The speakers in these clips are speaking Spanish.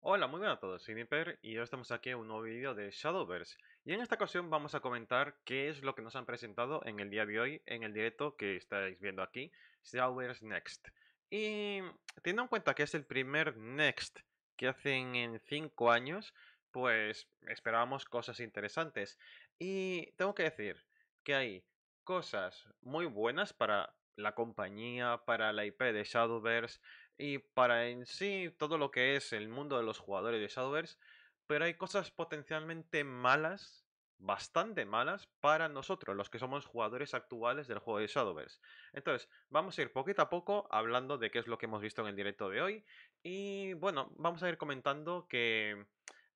Hola, muy buenas a todos, soy Nipper y hoy estamos aquí en un nuevo vídeo de Shadowverse y en esta ocasión vamos a comentar qué es lo que nos han presentado en el día de hoy en el directo que estáis viendo aquí, Shadowverse Next. Y teniendo en cuenta que es el primer Next que hacen en 5 años, pues esperábamos cosas interesantes. Y tengo que decir que hay cosas muy buenas para la compañía, para la IP de Shadowverse, y para en sí todo lo que es el mundo de los jugadores de Shadowverse, pero hay cosas potencialmente malas, bastante malas para nosotros, los que somos jugadores actuales del juego de Shadowverse. Entonces, vamos a ir poquito a poco hablando de qué es lo que hemos visto en el directo de hoy y bueno, vamos a ir comentando que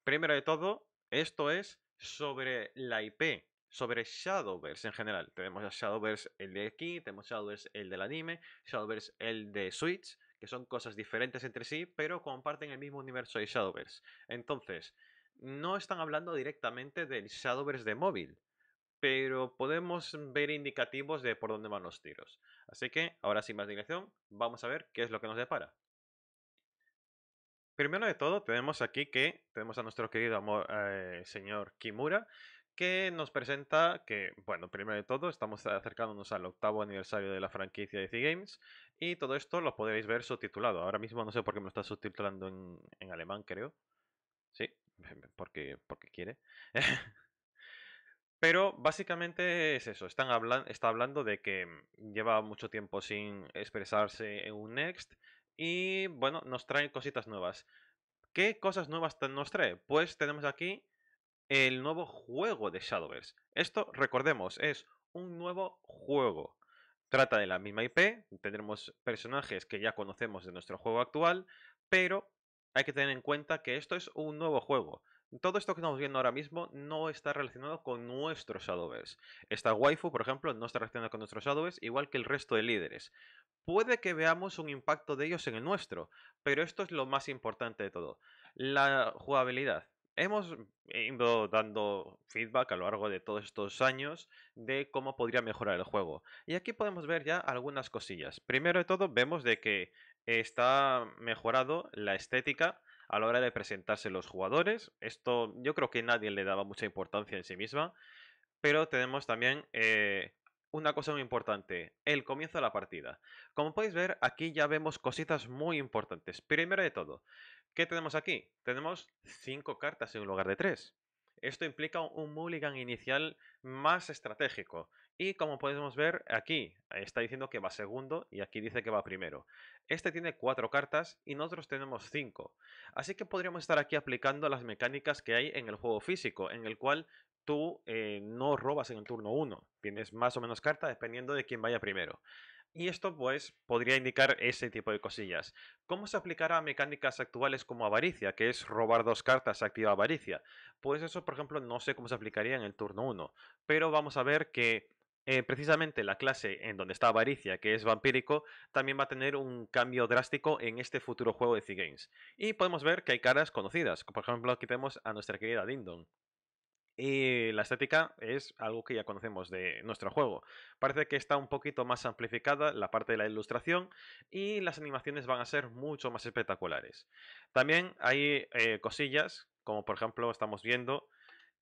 primero de todo, esto es sobre la IP sobre Shadowverse en general. Tenemos a Shadowverse el de aquí, tenemos Shadowverse el del anime, Shadowverse el de Switch, que son cosas diferentes entre sí, pero comparten el mismo universo de Shadowverse. Entonces, no están hablando directamente del Shadowverse de móvil, pero podemos ver indicativos de por dónde van los tiros. Así que, ahora sin más dilación, vamos a ver qué es lo que nos depara. Primero de todo, tenemos aquí que tenemos a nuestro querido eh, señor Kimura, que nos presenta que, bueno, primero de todo, estamos acercándonos al octavo aniversario de la franquicia de C-Games y todo esto lo podréis ver subtitulado. Ahora mismo no sé por qué me está subtitulando en, alemán, creo. Sí, porque, porque quiere. Pero básicamente es eso, Están está hablando de que lleva mucho tiempo sin expresarse en un Next y bueno, nos trae cositas nuevas. ¿Qué cosas nuevas nos trae? Pues tenemos aquí el nuevo juego de Shadowverse. Esto, recordemos, es un nuevo juego. Trata de la misma IP, tendremos personajes que ya conocemos de nuestro juego actual, pero hay que tener en cuenta que esto es un nuevo juego. Todo esto que estamos viendo ahora mismo no está relacionado con nuestro Shadowverse. Esta waifu, por ejemplo, no está relacionada con nuestro Shadowverse, igual que el resto de líderes. Puede que veamos un impacto de ellos en el nuestro, pero esto es lo más importante de todo. La jugabilidad hemos ido dando feedback a lo largo de todos estos años de cómo podría mejorar el juego. Y aquí podemos ver ya algunas cosillas. Primero de todo, vemos de que está mejorado la estética a la hora de presentarse los jugadores. Esto yo creo que nadie le daba mucha importancia en sí misma. Pero tenemos también eh, una cosa muy importante, el comienzo de la partida. Como podéis ver, aquí ya vemos cositas muy importantes. Primero de todo, ¿qué tenemos aquí? Tenemos 5 cartas en lugar de 3. Esto implica un mulligan inicial más estratégico. Y como podemos ver aquí, está diciendo que va segundo y aquí dice que va primero. Este tiene 4 cartas y nosotros tenemos 5. Así que podríamos estar aquí aplicando las mecánicas que hay en el juego físico, en el cual tú eh, no robas en el turno 1. Tienes más o menos carta dependiendo de quién vaya primero. Y esto pues podría indicar ese tipo de cosillas. ¿Cómo se aplicará a mecánicas actuales como avaricia, que es robar dos cartas activa avaricia? Pues eso por ejemplo no sé cómo se aplicaría en el turno 1, pero vamos a ver que eh, precisamente la clase en donde está avaricia, que es vampírico, también va a tener un cambio drástico en este futuro juego de C-Games. Y podemos ver que hay caras conocidas, por ejemplo aquí tenemos a nuestra querida Dindon, y la estética es algo que ya conocemos de nuestro juego. Parece que está un poquito más amplificada la parte de la ilustración y las animaciones van a ser mucho más espectaculares. También hay eh, cosillas, como por ejemplo estamos viendo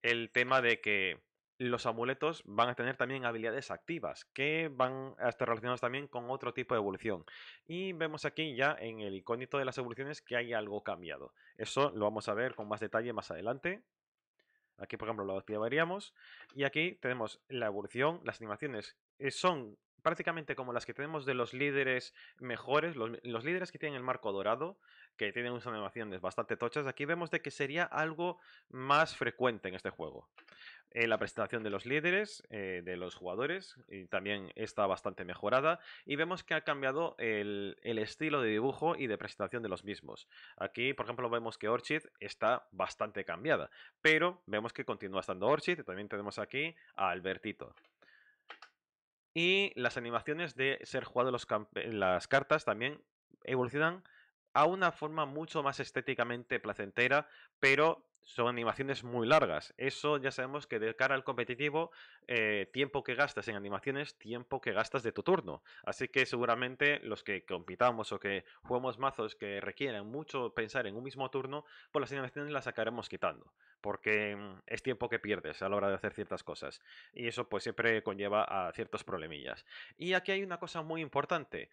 el tema de que los amuletos van a tener también habilidades activas que van a estar relacionados también con otro tipo de evolución. Y vemos aquí ya en el iconito de las evoluciones que hay algo cambiado. Eso lo vamos a ver con más detalle más adelante. Aquí, por ejemplo, lo activaríamos. Y aquí tenemos la evolución, las animaciones eh, son prácticamente como las que tenemos de los líderes mejores, los, líderes que tienen el marco dorado, que tienen unas animaciones bastante tochas, aquí vemos de que sería algo más frecuente en este juego. Eh, la presentación de los líderes, eh, de los jugadores, también está bastante mejorada. Y vemos que ha cambiado el, estilo de dibujo y de presentación de los mismos. Aquí, por ejemplo, vemos que Orchid está bastante cambiada. Pero vemos que continúa estando Orchid. También tenemos aquí a Albertito. Y las animaciones de ser jugado las cartas también evolucionan a una forma mucho más estéticamente placentera, pero son animaciones muy largas. Eso ya sabemos que de cara al competitivo, eh, tiempo que gastas en animaciones, tiempo que gastas de tu turno. Así que seguramente los que compitamos o que juguemos mazos que requieren mucho pensar en un mismo turno, pues las animaciones las sacaremos quitando. Porque mm, es tiempo que pierdes a la hora de hacer ciertas cosas. Y eso pues siempre conlleva a ciertos problemillas. Y aquí hay una cosa muy importante.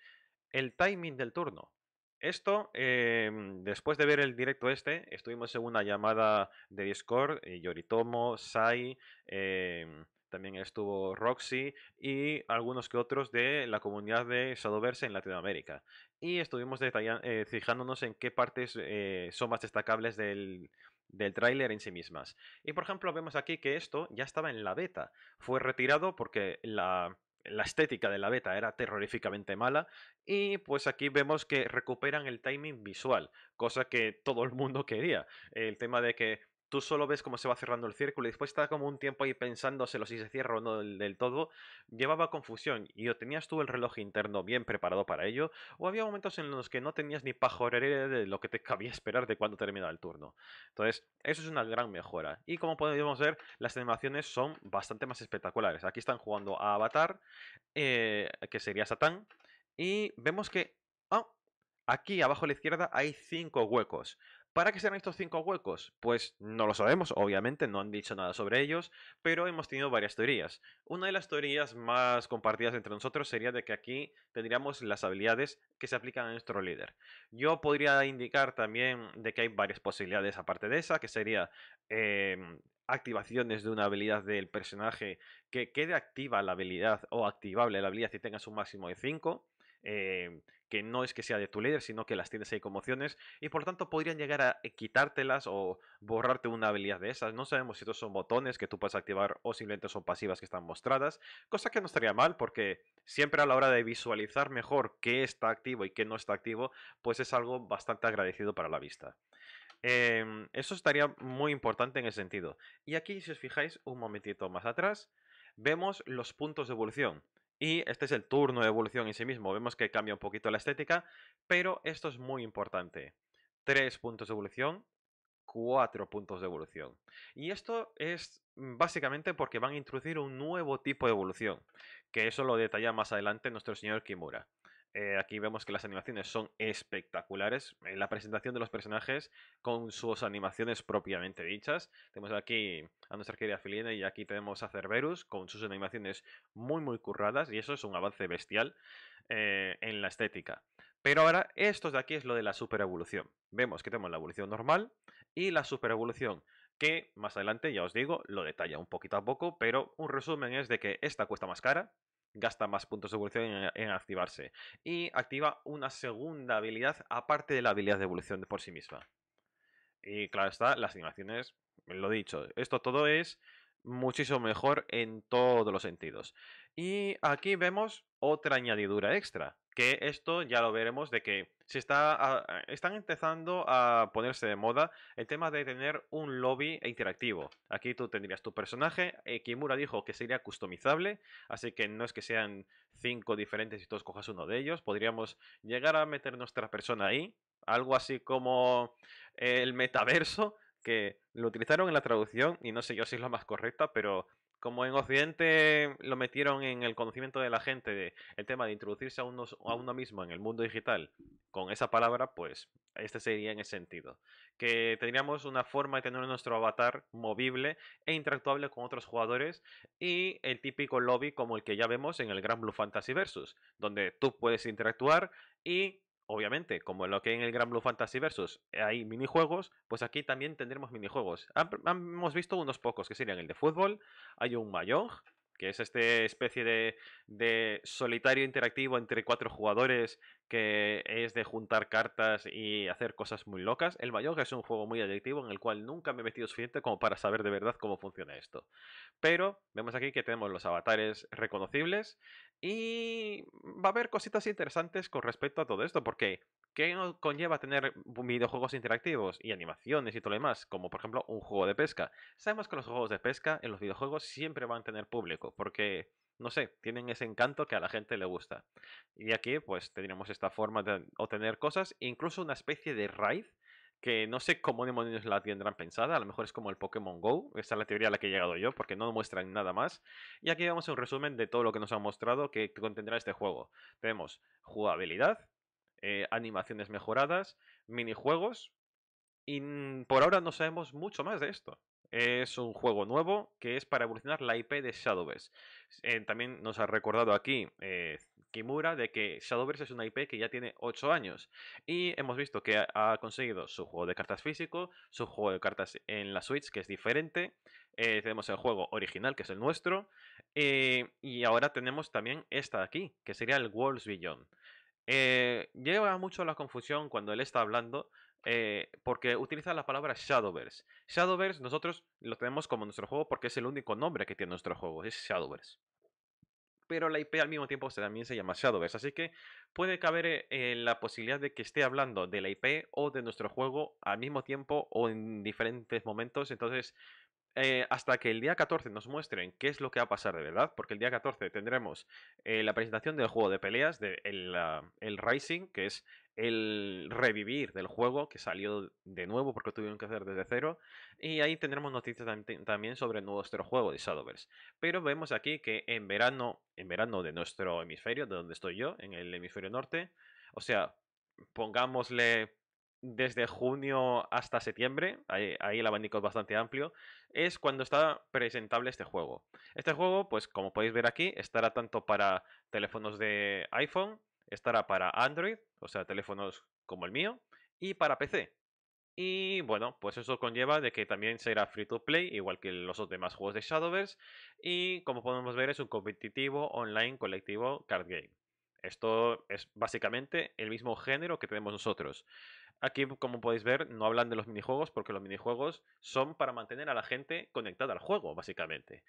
El timing del turno. Esto, em, después de ver el directo este, estuvimos en una llamada de Discord, y Yoritomo, Sai, em, también estuvo Roxy y algunos que otros de la comunidad de Shadowverse en Latinoamérica. Y estuvimos eh, fijándonos en qué partes eh, son más destacables del, del tráiler en sí mismas. Y por ejemplo, vemos aquí que esto ya estaba en la beta. Fue retirado porque la la estética de la beta era terroríficamente mala y pues aquí vemos que recuperan el timing visual, cosa que todo el mundo quería. El tema de que tú solo ves cómo se va cerrando el círculo y después está como un tiempo ahí pensándoselo si se cierra o no del, todo, llevaba confusión y o tenías tú el reloj interno bien preparado para ello o había momentos en los que no tenías ni pajorera de lo que te cabía esperar de cuando terminaba el turno. Entonces, eso es una gran mejora. Y como podemos ver, las animaciones son bastante más espectaculares. Aquí están jugando a Avatar, eh, que sería Satán, y vemos que... Oh, aquí abajo a la izquierda hay cinco huecos. ¿Para qué serán estos cinco huecos? Pues no lo sabemos, obviamente, no han dicho nada sobre ellos, pero hemos tenido varias teorías. Una de las teorías más compartidas entre nosotros sería de que aquí tendríamos las habilidades que se aplican a nuestro líder. Yo podría indicar también de que hay varias posibilidades aparte de esa, que sería em, activaciones de una habilidad del personaje que quede activa la habilidad o activable la habilidad y tengas un máximo de 5. Em, que no es que sea de tu líder, sino que las tienes ahí como opciones y por tanto podrían llegar a eh, quitártelas o borrarte una habilidad de esas. No sabemos si estos son botones que tú puedes activar o simplemente son pasivas que están mostradas, cosa que no estaría mal porque siempre a la hora de visualizar mejor qué está activo y qué no está activo, pues es algo bastante agradecido para la vista. Em, eso estaría muy importante en ese sentido. Y aquí, si os fijáis, un momentito más atrás, vemos los puntos de evolución. Y este es el turno de evolución en sí mismo. Vemos que cambia un poquito la estética, pero esto es muy importante. Tres puntos de evolución, cuatro puntos de evolución. Y esto es mm, básicamente porque van a introducir un nuevo tipo de evolución, que eso lo detalla más adelante nuestro señor Kimura. Eh, aquí vemos que las animaciones son espectaculares. En la presentación de los personajes con sus animaciones propiamente dichas. Tenemos aquí a nuestra querida Felina y aquí tenemos a Cerberus con sus animaciones muy muy curradas y eso es un avance bestial eh, en la estética. Pero ahora esto de aquí es lo de la super evolución. Vemos que tenemos la evolución normal y la super evolución que más adelante, ya os digo, lo detalla un poquito a poco, pero un resumen es de que esta cuesta más cara, gasta más puntos de evolución en, activarse. Y activa una segunda habilidad aparte de la habilidad de evolución por sí misma. Y claro está, las animaciones, lo dicho, esto todo es muchísimo mejor en todos los sentidos. Y aquí vemos otra añadidura extra, que esto ya lo veremos de que se está, están empezando a ponerse de moda el tema de tener un lobby interactivo. Aquí tú tendrías tu personaje, eh, Kimura dijo que sería customizable, así que no es que sean cinco diferentes y todos cojas uno de ellos, podríamos llegar a meter nuestra persona ahí, algo así como el metaverso, que lo utilizaron en la traducción y no sé yo si es lo más correcta, pero como en Occidente lo metieron en el conocimiento de la gente el tema de introducirse a uno, a uno mismo en el mundo digital con esa palabra, pues este sería en ese sentido. Que tendríamos una forma de tener nuestro avatar movible e interactuable con otros jugadores y el típico lobby como el que ya vemos en el Gran Blue Fantasy Versus, donde tú puedes interactuar y obviamente, como lo que en el Gran Blue Fantasy Versus hay minijuegos, pues aquí también tendremos minijuegos. hemos visto unos pocos que serían el de fútbol, hay un Mahjong, que es esta especie de, solitario interactivo entre cuatro jugadores que es de juntar cartas y hacer cosas muy locas. El Mahjong es un juego muy adictivo en el cual nunca me he metido suficiente como para saber de verdad cómo funciona esto. Pero vemos aquí que tenemos los avatares reconocibles y va a haber cositas interesantes con respecto a todo esto, porque ¿qué conlleva tener videojuegos interactivos y animaciones y todo lo demás? Como por ejemplo un juego de pesca. Sabemos que los juegos de pesca en los videojuegos siempre van a tener público, porque, no sé, tienen ese encanto que a la gente le gusta. Y aquí pues tendríamos esta forma de obtener cosas, incluso una especie de raid que no sé cómo demonios la tendrán pensada, a lo mejor es como el Pokémon Go, esa es la teoría a la que he llegado yo, porque no muestran nada más. Y aquí vamos a un resumen de todo lo que nos han mostrado que, contendrá este juego. Tenemos jugabilidad, eh, animaciones mejoradas, minijuegos, y por ahora no sabemos mucho más de esto. Es un juego nuevo que es para evolucionar la IP de Shadowverse. Eh, también nos ha recordado aquí eh, Kimura de que Shadowverse es una IP que ya tiene 8 años. Y hemos visto que ha, conseguido su juego de cartas físico, su juego de cartas en la Switch, que es diferente. Eh, tenemos el juego original, que es el nuestro. y ahora tenemos también esta de aquí, que sería el Worlds Beyond. lleva mucho la confusión cuando él está hablando eh, porque utiliza la palabra Shadowverse. Shadowverse nosotros lo tenemos como nuestro juego porque es el único nombre que tiene nuestro juego, es Shadowverse. Pero la IP al mismo tiempo también se llama Shadowverse, así que puede caber eh, la posibilidad de que esté hablando de la IP o de nuestro juego al mismo tiempo o en diferentes momentos. Entonces, eh, hasta que el día 14 nos muestren qué es lo que va a pasar de verdad, porque el día 14 tendremos la presentación del juego de peleas, de el Rising, que es el revivir del juego que salió de nuevo porque tuvieron que hacer desde cero. Y ahí tendremos noticias también sobre nuestro juego de Shadowverse. Pero vemos aquí que en verano, en verano de nuestro hemisferio, de donde estoy yo, en el hemisferio norte, o sea, pongámosle desde junio hasta septiembre, ahí, el abanico es bastante amplio, es cuando está presentable este juego. Este juego, pues como podéis ver aquí, estará tanto para teléfonos de iPhone, estará para Android, o sea, teléfonos como el mío, y para PC. Y bueno, pues eso conlleva de que también será free to play, igual que los demás juegos de Shadowverse. Y como podemos ver, es un competitivo online colectivo card game. Esto es básicamente el mismo género que tenemos nosotros. Aquí, como podéis ver, no hablan de los minijuegos porque los minijuegos son para mantener a la gente conectada al juego, básicamente.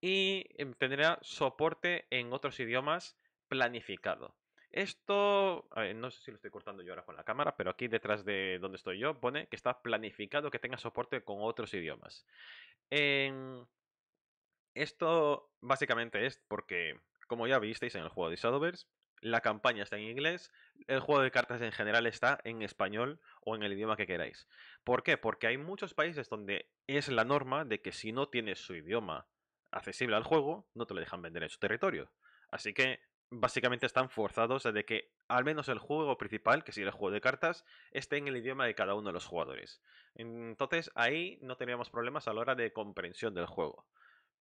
Y em, tendrá soporte en otros idiomas planificado. Esto, no sé si lo estoy cortando yo ahora con la cámara, pero aquí detrás de donde estoy yo pone que está planificado que tenga soporte con otros idiomas. Esto básicamente es porque, como ya visteis en el juego de Shadowverse, la campaña está en inglés, el juego de cartas en general está en español o en el idioma que queráis. ¿Por qué? Porque hay muchos países donde es la norma de que si no tienes su idioma accesible al juego, no te lo dejan vender en su territorio. Así que básicamente están forzados de que al menos el juego principal, que sigue el juego de cartas, esté en el idioma de cada uno de los jugadores. Entonces ahí no teníamos problemas a la hora de comprensión del juego.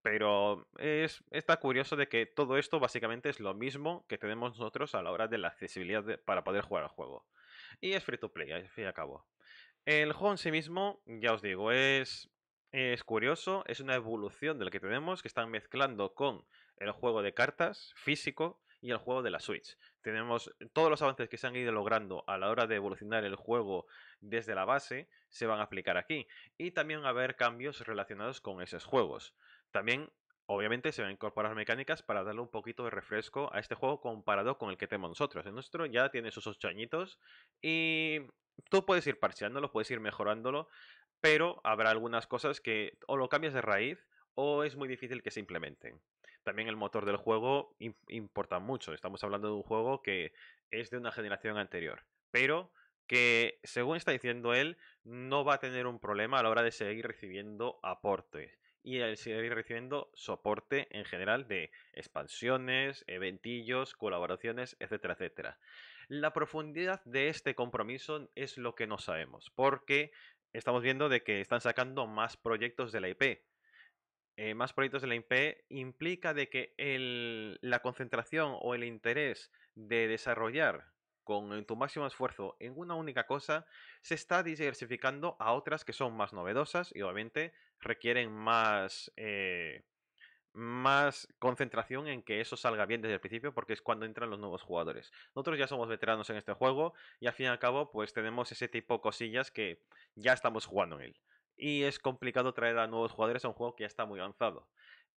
Pero es, está curioso de que todo esto básicamente es lo mismo que tenemos nosotros a la hora de la accesibilidad para poder jugar al juego. Y es free to play, al fin y al cabo. El juego en sí mismo, ya os digo, es, es curioso, es una evolución del que tenemos, que están mezclando con el juego de cartas físico y el juego de la Switch. Tenemos todos los avances que se han ido logrando a la hora de evolucionar el juego desde la base, se van a aplicar aquí. Y también va a haber cambios relacionados con esos juegos. También, obviamente, se van a incorporar mecánicas para darle un poquito de refresco a este juego comparado con el que tenemos nosotros. El nuestro ya tiene sus ocho añitos y tú puedes ir parcheándolo, puedes ir mejorándolo, pero habrá algunas cosas que o lo cambias de raíz o es muy difícil que se implementen también el motor del juego importa mucho. Estamos hablando de un juego que es de una generación anterior, pero que, según está diciendo él, no va a tener un problema a la hora de seguir recibiendo aportes y seguir recibiendo soporte en general de expansiones, eventillos, colaboraciones, etcétera, etcétera. La profundidad de este compromiso es lo que no sabemos, porque estamos viendo de que están sacando más proyectos de la IP, eh, más proyectos de la IP implica de que la concentración o el interés de desarrollar con tu máximo esfuerzo en una única cosa se está diversificando a otras que son más novedosas y obviamente requieren más, eh, más concentración en que eso salga bien desde el principio porque es cuando entran los nuevos jugadores. Nosotros ya somos veteranos en este juego y al fin y al cabo pues tenemos ese tipo de cosillas que ya estamos jugando en él y es complicado traer a nuevos jugadores a un juego que ya está muy avanzado.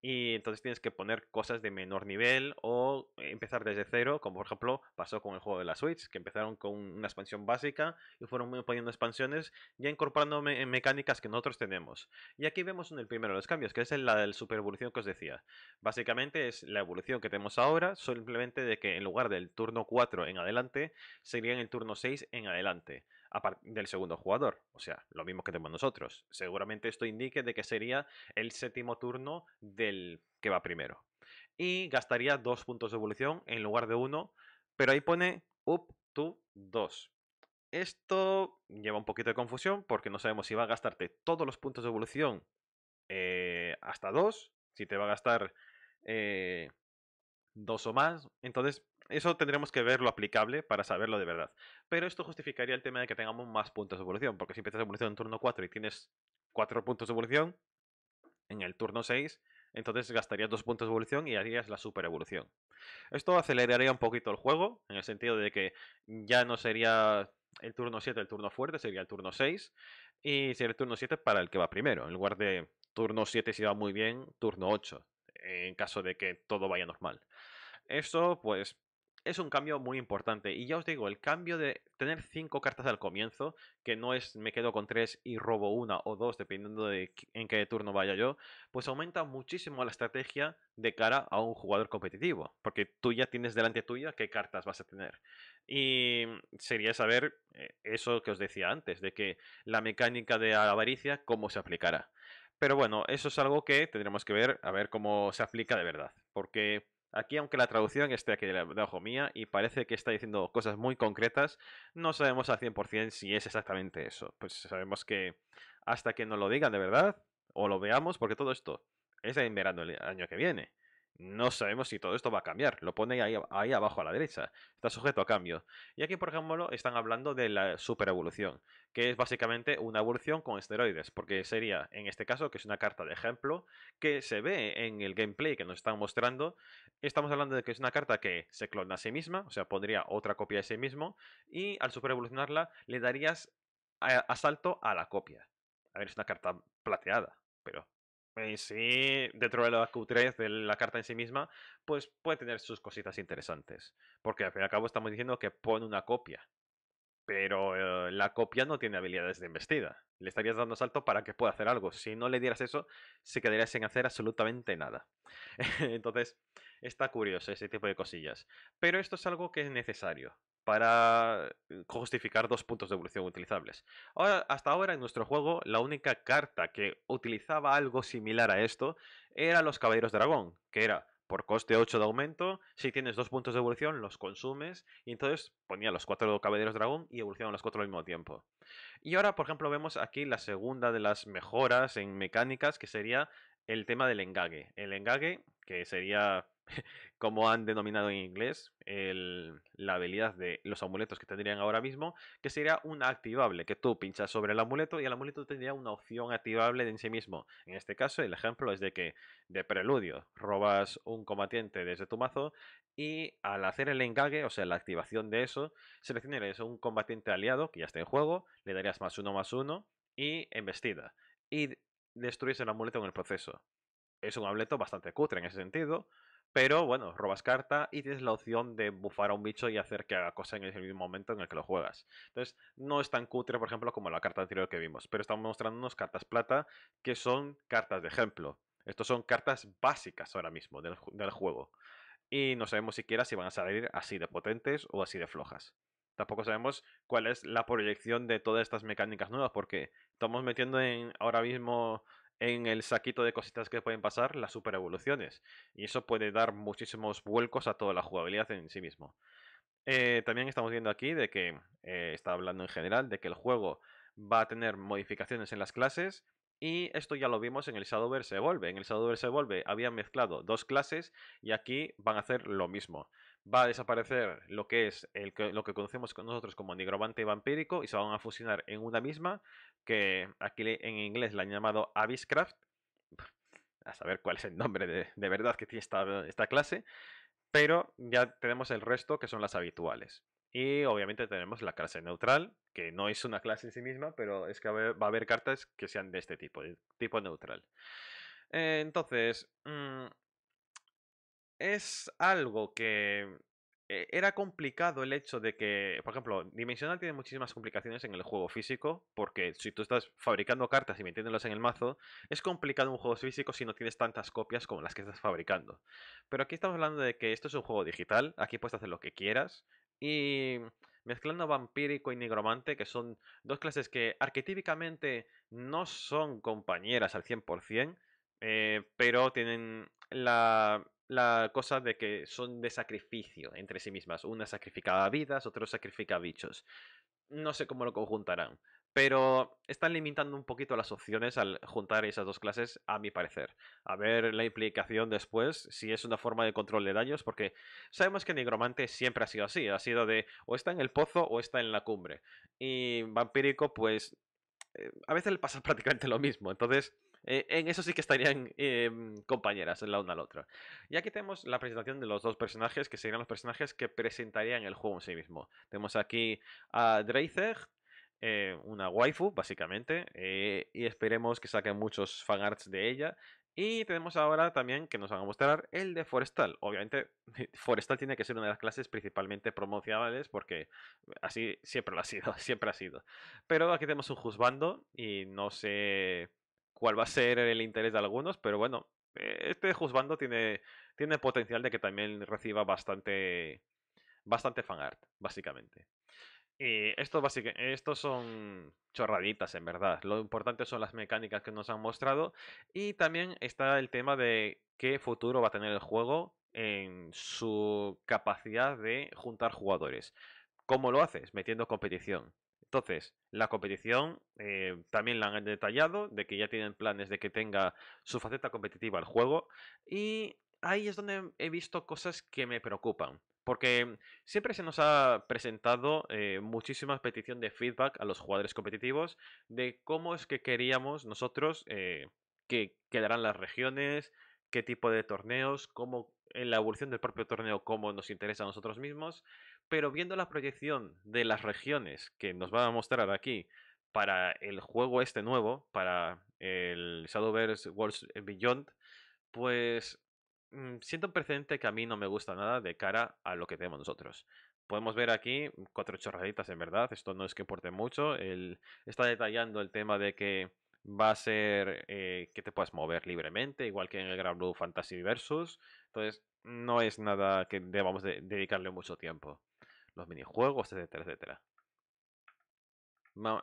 Y entonces tienes que poner cosas de menor nivel o empezar desde cero, como por ejemplo pasó con el juego de la Switch, que empezaron con una expansión básica y fueron poniendo expansiones ya incorporando mecánicas que nosotros tenemos. Y aquí vemos el primero de los cambios, que es la del super evolución que os decía. Básicamente es la evolución que tenemos ahora, simplemente de que en lugar del turno 4 en adelante, sería en el turno 6 en adelante. Del segundo jugador. O sea, lo mismo que tenemos nosotros. Seguramente esto indique de que sería el séptimo turno del que va primero. Y gastaría dos puntos de evolución en lugar de uno, pero ahí pone up to 2. Esto lleva un poquito de confusión porque no sabemos si va a gastarte todos los puntos de evolución eh, hasta 2, si te va a gastar eh, dos o más. Entonces, eso tendremos que verlo aplicable para saberlo de verdad. Pero esto justificaría el tema de que tengamos más puntos de evolución, porque si empiezas evolución en turno 4 y tienes 4 puntos de evolución, en el turno 6, entonces gastarías 2 puntos de evolución y harías la super evolución. Esto aceleraría un poquito el juego, en el sentido de que ya no sería el turno 7 el turno fuerte, sería el turno 6, y sería el turno 7 para el que va primero, en lugar de turno 7 si va muy bien, turno 8, en caso de que todo vaya normal. Eso, pues, es un cambio muy importante. Y ya os digo, el cambio de tener cinco cartas al comienzo, que no es me quedo con tres y robo una o dos, dependiendo de en qué turno vaya yo, pues aumenta muchísimo la estrategia de cara a un jugador competitivo. Porque tú ya tienes delante tuya qué cartas vas a tener. Y sería saber eh, eso que os decía antes, de que la mecánica de avaricia, cómo se aplicará. Pero bueno, eso es algo que tendremos que ver, a ver cómo se aplica de verdad. Porque Aquí, aunque la traducción esté aquí debajo mía y parece que está diciendo cosas muy concretas, no sabemos al 100% si es exactamente eso. Pues sabemos que hasta que nos lo digan de verdad, o lo veamos, porque todo esto es en verano el año que viene. No sabemos si todo esto va a cambiar. Lo pone ahí, abajo a la derecha. Está sujeto a cambio. Y aquí, por ejemplo, están hablando de la super evolución, que es básicamente una evolución con esteroides, porque sería, en este caso, que es una carta de ejemplo, que se ve en el gameplay que nos están mostrando. Estamos hablando de que es una carta que se clona a sí misma, o sea, pondría otra copia de sí mismo, y al super evolucionarla le darías asalto a la copia. A ver, es una carta plateada, pero y sí, dentro de la Q3 de la carta en sí misma, pues puede tener sus cositas interesantes. Porque al fin y al cabo estamos diciendo que pone una copia. Pero eh, la copia no tiene habilidades de embestida. Le estarías dando salto para que pueda hacer algo. Si no le dieras eso, se quedaría sin hacer absolutamente nada. Entonces, está curioso ese tipo de cosillas. Pero esto es algo que es necesario para eh, justificar dos puntos de evolución utilizables. Ahora, hasta ahora en nuestro juego, la única carta que utilizaba algo similar a esto era los Caballeros Dragón, que era por coste 8 de aumento, si tienes dos puntos de evolución, los consumes, y entonces ponía los cuatro Caballeros Dragón y evolucionan los cuatro al mismo tiempo. Y ahora, por ejemplo, vemos aquí la segunda de las mejoras en mecánicas, que sería el tema del engague. El engague, que sería como han denominado en inglés, la habilidad de los amuletos que tendrían ahora mismo, que sería una activable, que tú pinchas sobre el amuleto y el amuleto tendría una opción activable en sí mismo. En este caso, el ejemplo es de que de preludio robas un combatiente desde tu mazo y al hacer el engague, o sea, la activación de eso, seleccionarías un combatiente aliado que ya está en juego, le darías más uno más uno y embestida. Y destruyes el amuleto en el proceso. Es un amuleto bastante cutre en ese sentido, pero bueno, robas carta y tienes la opción de bufar a un bicho y hacer que haga cosa en el mismo momento en el que lo juegas. Entonces, no es tan cutre, por ejemplo, como la carta anterior que vimos, pero estamos mostrándonos cartas plata que son cartas de ejemplo. Estos son cartas básicas ahora mismo del, del juego. Y no sabemos siquiera si van a salir así de potentes o así de flojas. Tampoco sabemos cuál es la proyección de todas estas mecánicas nuevas, porque estamos metiendo en ahora mismo en el saquito de cositas que pueden pasar las super evoluciones. Y eso puede dar muchísimos vuelcos a toda la jugabilidad en sí mismo. Eh, también estamos viendo aquí de que eh, está hablando en general de que el juego va a tener modificaciones en las clases y esto ya lo vimos en el Shadowverse Evolve. En el Shadowverse Evolve habían mezclado dos clases y aquí van a hacer lo mismo. Va a desaparecer lo que es el lo que conocemos nosotros como nigromante vampírico y se van a fusionar en una misma que aquí en inglés la han llamado Abysscraft. A saber cuál es el nombre de, de verdad que tiene esta, esta clase. Pero ya tenemos el resto que son las habituales. Y obviamente tenemos la clase neutral, que no es una clase en sí misma, pero es que va a haber, cartas que sean de este tipo, tipo neutral. Entonces, mm, es algo que eh, era complicado el hecho de que, por ejemplo, Dimensional tiene muchísimas complicaciones en el juego físico, porque si tú estás fabricando cartas y metiéndolas en el mazo, es complicado un juego físico si no tienes tantas copias como las que estás fabricando. Pero aquí estamos hablando de que esto es un juego digital, aquí puedes hacer lo que quieras, y mezclando vampírico y nigromante, que son dos clases que arquetípicamente no son compañeras al 100%, eh, pero tienen la, la cosa de que son de sacrificio entre sí mismas. Una sacrifica vidas, otro sacrifica bichos. No sé cómo lo conjuntarán. Pero están limitando un poquito las opciones al juntar esas dos clases, a mi parecer. A ver la implicación después, si es una forma de control de daños, porque sabemos que Nigromante siempre ha sido así. Ha sido de o está en el pozo o está en la cumbre. Y Vampírico, pues, eh, a veces le pasa prácticamente lo mismo. Entonces, eh, en eso sí que estarían em, compañeras la una a la otra. Y aquí tenemos la presentación de los dos personajes, que serían los personajes que presentarían el juego en sí mismo. Tenemos aquí a Dreizeg, eh, una waifu, básicamente, eh, y esperemos que saquen muchos fanarts de ella. Y tenemos ahora también que nos van a mostrar el de Forestal. Obviamente, Forestal tiene que ser una de las clases principalmente promocionales porque así siempre lo ha sido, siempre ha sido. Pero aquí tenemos un juzbando y no sé cuál va a ser el interés de algunos, pero bueno, eh, este juzbando tiene, tiene potencial de que también reciba bastante, bastante fanart, básicamente. Y esto estos son chorraditas, en verdad. Lo importante son las mecánicas que nos han mostrado. Y también está el tema de qué futuro va a tener el juego en su capacidad de juntar jugadores. ¿Cómo lo haces? Metiendo competición. Entonces, la competición eh, también la han detallado, de que ya tienen planes de que tenga su faceta competitiva el juego. Y ahí es donde he visto cosas que me preocupan. Porque siempre se nos ha presentado eh, muchísima petición de feedback a los jugadores competitivos de cómo es que queríamos nosotros eh, que quedarán las regiones, qué tipo de torneos, cómo en la evolución del propio torneo, cómo nos interesa a nosotros mismos. Pero viendo la proyección de las regiones que nos van a mostrar aquí para el juego este nuevo, para el Shadowverse Worlds Beyond, pues Mm, siento un precedente que a mí no me gusta nada de cara a lo que tenemos nosotros. Podemos ver aquí cuatro chorraditas en verdad, esto no es que importe mucho. Él está detallando el tema de que va a ser eh, que te puedas mover libremente, igual que en el Grand Blue Fantasy Versus. Entonces, no es nada que debamos dedicarle mucho tiempo. Los minijuegos, etcétera, etcétera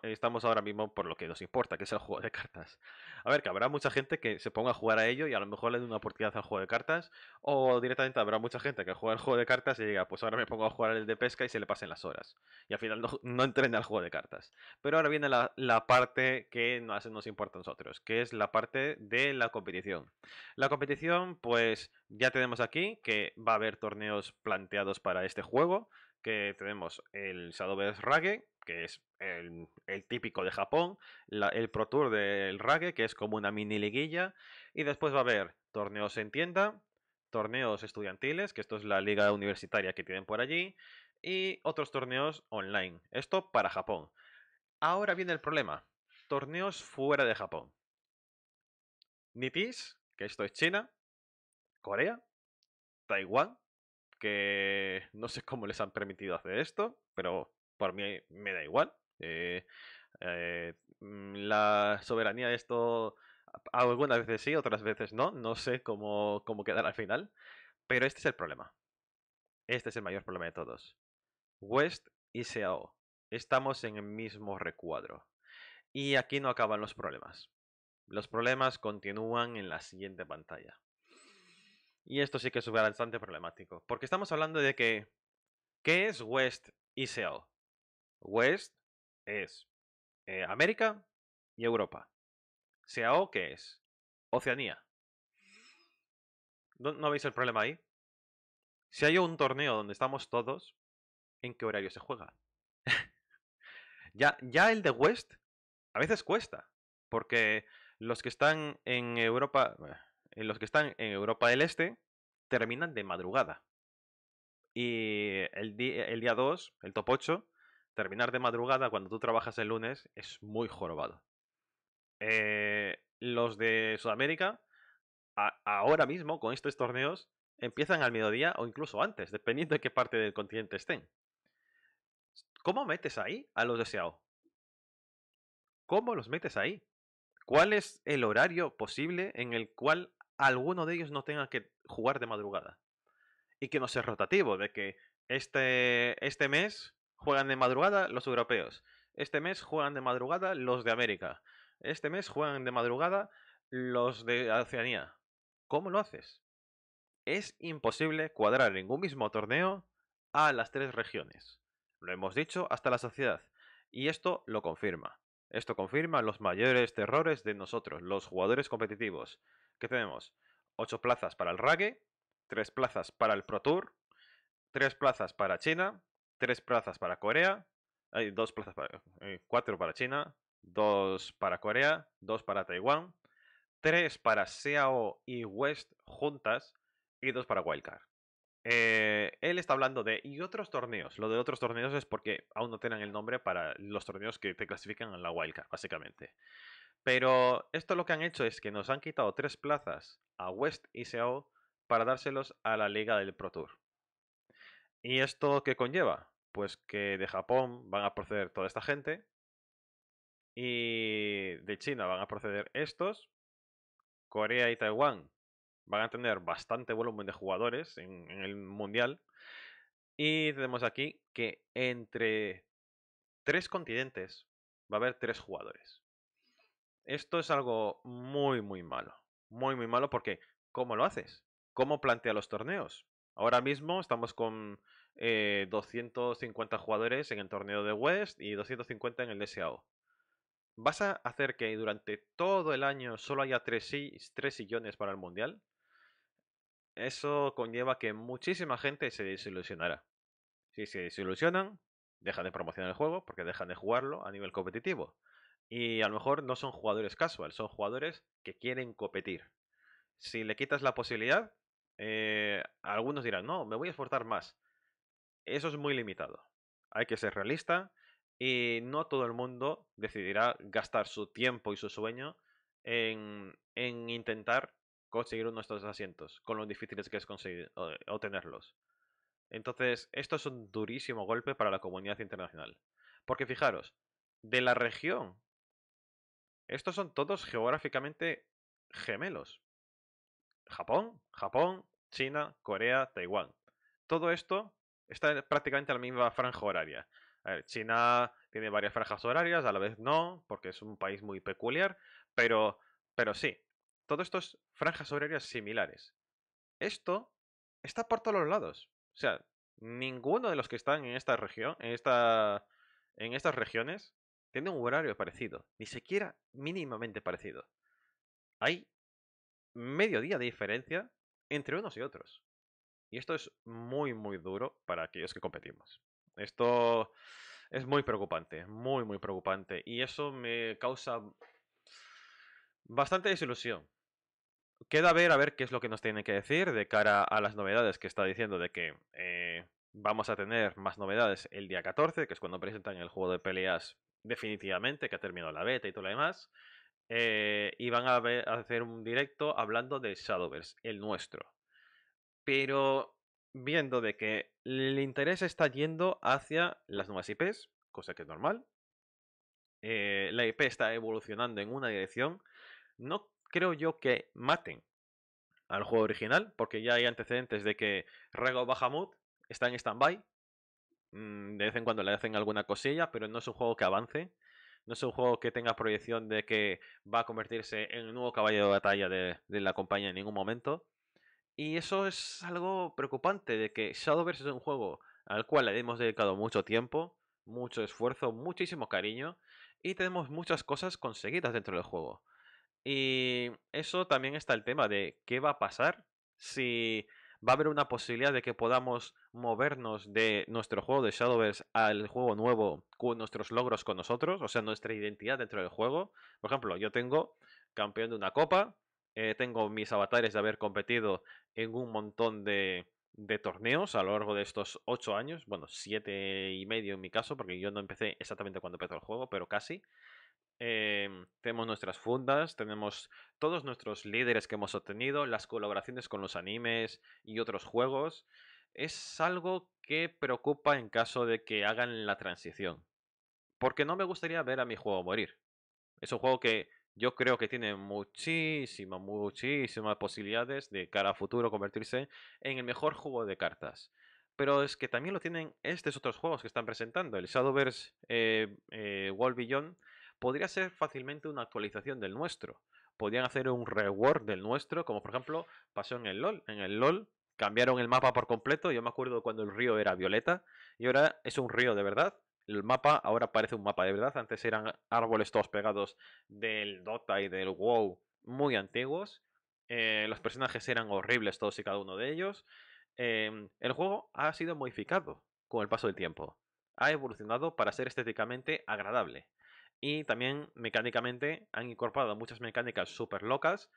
estamos ahora mismo por lo que nos importa, que es el juego de cartas. A ver, que habrá mucha gente que se ponga a jugar a ello y a lo mejor le dé una oportunidad al juego de cartas, o directamente habrá mucha gente que juega el juego de cartas y diga, pues ahora me pongo a jugar el de pesca y se le pasen las horas. Y al final no, no entrene al juego de cartas. Pero ahora viene la, la parte que nos, nos importa a nosotros, que es la parte de la competición. La competición, pues ya tenemos aquí que va a haber torneos planteados para este juego que tenemos el Shadowverse Rage, que es el, típico de Japón, el Pro Tour del Rage, que es como una mini liguilla, y después va a haber torneos en tienda, torneos estudiantiles, que esto es la liga universitaria que tienen por allí, y otros torneos online. Esto para Japón. Ahora viene el problema. Torneos fuera de Japón. Nitis, que esto es China, Corea, Taiwán, que no sé cómo les han permitido hacer esto, pero por mí me da igual. Eh, eh, mm, la soberanía de esto algunas veces sí, otras veces no. No sé cómo, cómo quedará al final. Pero este es el problema. Este es el mayor problema de todos. West y SEAO. Estamos en el mismo recuadro. Y aquí no acaban los problemas. Los problemas continúan en la siguiente pantalla. Y esto sí que es bastante problemático. Porque estamos hablando de que. ¿Qué es West y SEO? West es eh, América y Europa. SEAO, ¿qué es? Oceanía. ¿No, veis el problema ahí? Si hay un torneo donde estamos todos, ¿en qué horario se juega? ya, ya el de West a veces cuesta. Porque los que están en Europa los que están en Europa del Este terminan de madrugada. Y el, el día 2, el top 8, terminar de madrugada cuando tú trabajas el lunes es muy jorobado. Eh, los de Sudamérica, ahora mismo, con estos torneos, empiezan al mediodía o incluso antes, dependiendo de qué parte del continente estén. ¿Cómo metes ahí a los deseados? ¿Cómo los metes ahí? ¿Cuál es el horario posible en el cual alguno de ellos no tenga que jugar de madrugada. Y que no sea rotativo, de que este, este mes juegan de madrugada los europeos. Este mes juegan de madrugada los de América. Este mes juegan de madrugada los de Oceanía. ¿Cómo lo haces? Es imposible cuadrar en un mismo torneo a las tres regiones. Lo hemos dicho hasta la sociedad. Y esto lo confirma. Esto confirma los mayores terrores de nosotros, los jugadores competitivos. ¿Qué tenemos? 8 plazas para el Rage, 3 plazas para el Pro Tour, 3 plazas para China, 3 plazas para Corea, hay 2 plazas para, 4 eh, para China, 2 para Corea, 2 para Taiwán, 3 para SEAO y West juntas y 2 para Wildcard. Eh, él está hablando de y otros torneos. Lo de otros torneos es porque aún no tienen el nombre para los torneos que te clasifican en la Wildcard, básicamente. Pero esto lo que han hecho es que nos han quitado tres plazas a West y SEO para dárselos a la Liga del Pro Tour. ¿Y esto qué conlleva? Pues que de Japón van a proceder toda esta gente. Y de China van a proceder estos. Corea y Taiwán van a tener bastante volumen de jugadores en, el mundial. Y tenemos aquí que entre tres continentes va a haber tres jugadores. Esto es algo muy, muy malo. Muy, muy malo porque ¿cómo lo haces? ¿Cómo plantea los torneos? Ahora mismo estamos con 250 eh, jugadores en el torneo de West y 250 en el SAO. ¿Vas a hacer que durante todo el año solo haya tres, tres sillones para el Mundial? Eso conlleva que muchísima gente se desilusionará. Si se desilusionan, dejan de promocionar el juego porque dejan de jugarlo a nivel competitivo. Y a lo mejor no son jugadores casual, son jugadores que quieren competir. Si le quitas la posibilidad, eh, algunos dirán, no, me voy a esforzar más. Eso es muy limitado. Hay que ser realista y no todo el mundo decidirá gastar su tiempo y su sueño en, en intentar conseguir estos asientos, con lo difíciles que es conseguir obtenerlos. Entonces, esto es un durísimo golpe para la comunidad internacional. Porque fijaros, de la región, estos son todos geográficamente gemelos. Japón, Japón, China, Corea, Taiwán. Todo esto está prácticamente en la misma franja horaria. China tiene varias franjas horarias, a la vez no, porque es un país muy peculiar, pero, pero sí, todo esto es franjas horarias similares. Esto está por todos los lados. O sea, ninguno de los que están en esta región, en, esta, en estas regiones, tiene un horario parecido. Ni siquiera mínimamente parecido. Hay medio día de diferencia entre unos y otros. Y esto es muy, muy duro para aquellos que competimos. Esto es muy preocupante, muy, muy preocupante. Y eso me causa bastante desilusión queda ver a ver qué es lo que nos tiene que decir de cara a las novedades que está diciendo de que eh, vamos a tener más novedades el día 14, que es cuando presentan el juego de peleas definitivamente, que ha terminado la beta y todo lo demás. Eh, y van a, a, hacer un directo hablando de Shadowverse, el nuestro. Pero viendo de que el interés está yendo hacia las nuevas IPs, cosa que es normal. Eh, la IP está evolucionando en una dirección. No creo yo que maten al juego original, porque ya hay antecedentes de que Rego Bahamut está en stand-by. Mm, de vez en cuando le hacen alguna cosilla, pero no es un juego que avance. No es un juego que tenga proyección de que va a convertirse en el nuevo caballo de batalla de, la compañía en ningún momento. Y eso es algo preocupante, de que Shadowverse es un juego al cual le hemos dedicado mucho tiempo, mucho esfuerzo, muchísimo cariño, y tenemos muchas cosas conseguidas dentro del juego. Y eso también está el tema de qué va a pasar si va a haber una posibilidad de que podamos movernos de nuestro juego de Shadowverse al juego nuevo con nuestros logros con nosotros, o sea, nuestra identidad dentro del juego. Por ejemplo, yo tengo campeón de una copa, eh, tengo mis avatares de haber competido en un montón de, de torneos a lo largo de estos ocho años, bueno, siete y medio en mi caso, porque yo no empecé exactamente cuando empezó el juego, pero casi. Em, tenemos nuestras fundas, tenemos todos nuestros líderes que hemos obtenido, las colaboraciones con los animes y otros juegos. Es algo que preocupa en caso de que hagan la transición. Porque no me gustaría ver a mi juego morir. Es un juego que yo creo que tiene muchísimas, muchísimas posibilidades de cara a futuro convertirse en el mejor juego de cartas. pero es que también lo tienen estos otros juegos que están presentando. El Shadowverse eh, eh, Wall Beyond podría ser fácilmente una actualización del nuestro. Podrían hacer un reward del nuestro, como por ejemplo pasó en el LOL. En el LOL cambiaron el mapa por completo. Yo me acuerdo cuando el río era violeta y ahora es un río de verdad. El mapa ahora parece un mapa de verdad. Antes eran árboles todos pegados del Dota y del WoW muy antiguos. Eh, los personajes eran horribles todos y cada uno de ellos. Em, el juego ha sido modificado con el paso del tiempo. Ha evolucionado para ser estéticamente agradable. Y también mecánicamente han incorporado muchas mecánicas súper locas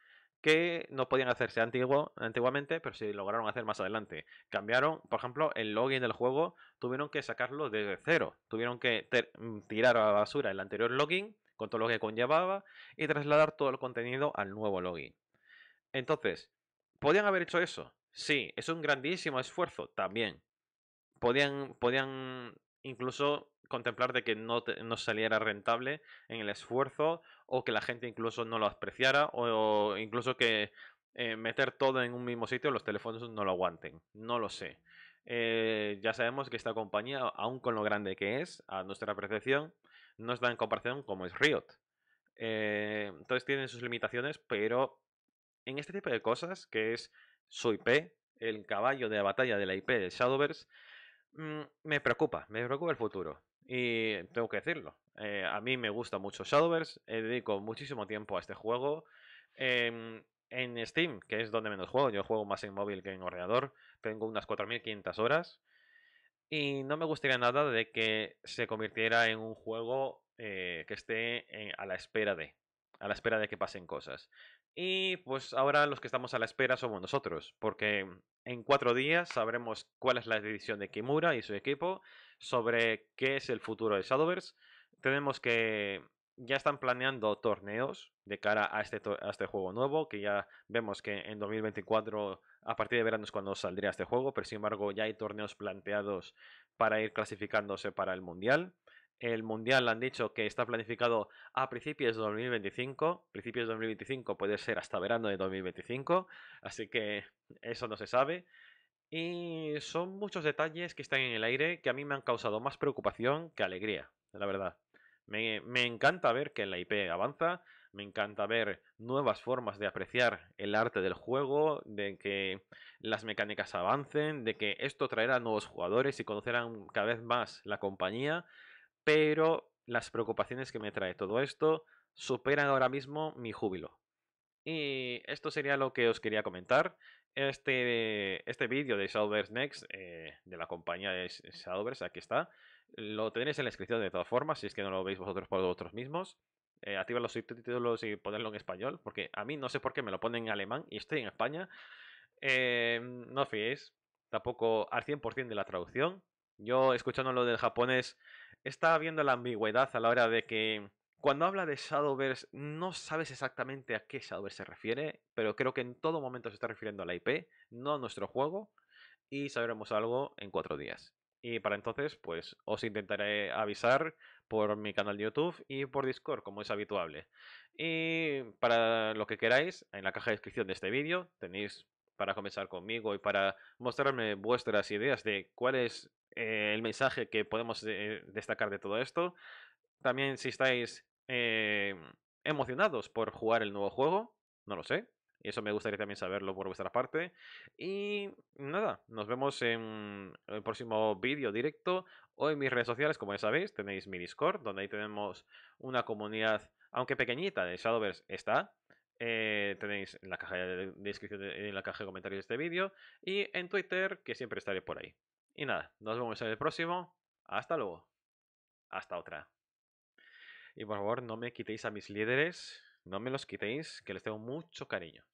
que no podían hacerse antiguamente, pero sí lograron hacer más adelante. Cambiaron, por ejemplo, el login del juego, tuvieron que sacarlo desde cero. Tuvieron que mm, tirar a la basura el anterior login, con todo lo que conllevaba, y trasladar todo el contenido al nuevo login. Entonces, ¿podían haber hecho eso? Sí. ¿Es un grandísimo esfuerzo? También. Podían, podían incluso contemplar de que no, no, saliera rentable en el esfuerzo o que la gente incluso no lo apreciara o, incluso que eh, meter todo en un mismo sitio los teléfonos no lo aguanten. No lo sé. Eh, ya sabemos que esta compañía, aun con lo grande que es, a nuestra apreciación, no está en comparación como es Riot. Eh, entonces tienen sus limitaciones, pero en este tipo de cosas, que es su IP, el caballo de la batalla de la IP de Shadowverse, mm, me preocupa, me preocupa el futuro. Y tengo que decirlo. Eh, a mí me gusta mucho Shadowverse, dedico muchísimo tiempo a este juego. Em, en Steam, que es donde menos juego, yo juego más en móvil que en ordenador, tengo unas 4.500 horas. Y no me gustaría nada de que se convirtiera en un juego eh, que esté a la espera de a la espera de que pasen cosas. Y pues ahora los que estamos a la espera somos nosotros, porque en cuatro días sabremos cuál es la decisión de Kimura y su equipo sobre qué es el futuro de Shadowverse. Tenemos que ya están planeando torneos de cara a este, este juego nuevo, que ya vemos que en 2024, a partir de verano es cuando saldría este juego, pero sin embargo ya hay torneos planteados para ir clasificándose para el Mundial. El Mundial han dicho que está planificado a principios de 2025. Principios de 2025 puede ser hasta verano de 2025. Así que eso no se sabe. Y son muchos detalles que están en el aire que a mí me han causado más preocupación que alegría, la verdad. Me, encanta ver que la IP avanza, me encanta ver nuevas formas de apreciar el arte del juego, de que las mecánicas avancen, de que esto traerá nuevos jugadores y conocerán cada vez más la compañía pero las preocupaciones que me trae todo esto superan ahora mismo mi júbilo. Y esto sería lo que os quería comentar. Este, este vídeo de Shadowverse Next, eh, de la compañía de Shadowverse, aquí está. Lo tenéis en la descripción de todas formas, si es que no lo veis vosotros por vosotros mismos. Eh, activa los subtítulos y ponerlo en español, porque a mí no sé por qué me lo ponen en alemán y estoy en España. Eh, no fiéis tampoco al 100% de la traducción. Yo, escuchando lo del japonés, estaba viendo la ambigüedad a la hora de que cuando habla de Shadowverse no sabes exactamente a qué Shadowverse se refiere, pero creo que en todo momento se está refiriendo a la IP, no a nuestro juego, y sabremos algo en cuatro días. Y para entonces, pues os intentaré avisar por mi canal de YouTube y por Discord, como es habitual. Y para lo que queráis, en la caja de descripción de este vídeo tenéis para comenzar conmigo y para mostrarme vuestras ideas de cuál es eh, el mensaje que podemos eh, destacar de todo esto. También si estáis eh, emocionados por jugar el nuevo juego, no lo sé. Eso me gustaría también saberlo por vuestra parte. Y nada, nos vemos en el próximo vídeo directo o en mis redes sociales, como ya sabéis, tenéis mi Discord, donde ahí tenemos una comunidad, aunque pequeñita, de Shadowverse está. Tenéis en la caja de descripción, en la caja de comentarios de este vídeo. Y en Twitter, que siempre estaré por ahí. Y nada, nos vemos en el próximo. Hasta luego. Hasta otra. Y por favor, no me quitéis a mis líderes. No me los quitéis, que les tengo mucho cariño.